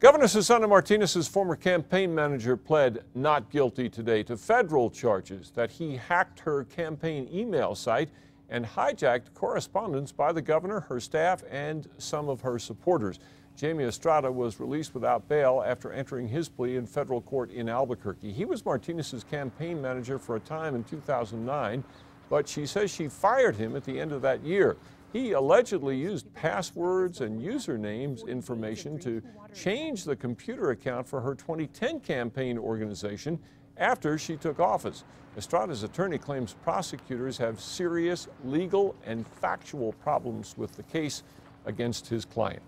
Governor Susana Martinez's former campaign manager pled not guilty today to federal charges that he hacked her campaign email site and hijacked correspondence by the governor, her staff, and some of her supporters. Jamie Estrada was released without bail after entering his plea in federal court in Albuquerque. He was Martinez's campaign manager for a time in 2009, but she says she fired him at the end of that year. He allegedly used passwords and usernames information to change the computer account for her 2010 campaign organization after she took office. Estrada's attorney claims prosecutors have serious legal and factual problems with the case against his client.